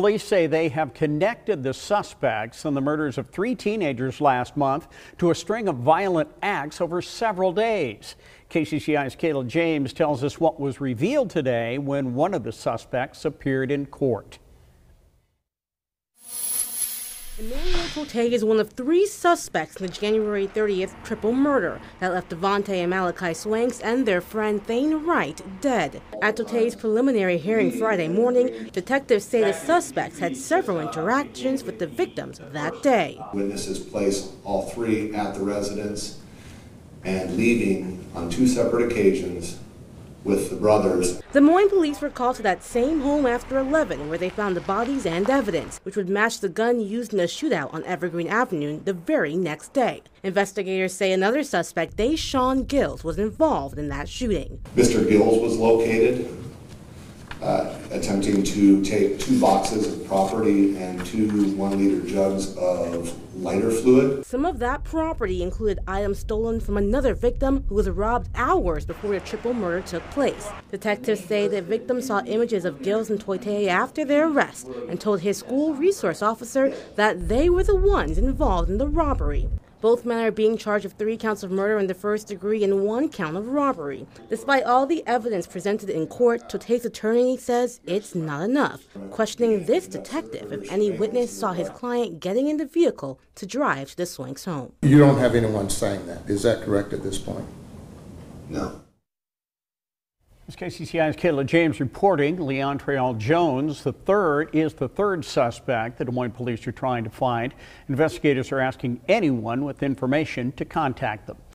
Police say they have connected the suspects in the murders of three teenagers last month to a string of violent acts over several days. KCCI's Kayla James tells us what was revealed today when one of the suspects appeared in court. Emmanuel Tote is one of three suspects in the January 30th triple murder that left Devontae and Malachi Swanks and their friend Thane Wright dead. At Tote's preliminary hearing Friday morning, detectives say the suspects had several interactions with the victims that day. Witnesses place all three at the residence and leaving on two separate occasions with the brothers. Des Moines police were called to that same home after 11 where they found the bodies and evidence, which would match the gun used in a shootout on Evergreen Avenue the very next day. Investigators say another suspect, Deshaun Gills, was involved in that shooting. Mr. Gills was located attempting to take two boxes of property and two one liter jugs of lighter fluid. Some of that property included items stolen from another victim who was robbed hours before the triple murder took place. Detectives say the victim saw images of Gills and Tote after their arrest and told his school resource officer that they were the ones involved in the robbery. Both men are being charged of three counts of murder in the first degree and one count of robbery. Despite all the evidence presented in court, Tote's attorney says it's not enough, questioning this detective if any witness saw his client getting in the vehicle to drive to the Swanks home. You don't have anyone saying that. Is that correct at this point? No. KCCI's Kayla James reporting. Leontrell Jones, the third, is the third suspect the Des Moines police are trying to find. Investigators are asking anyone with information to contact them.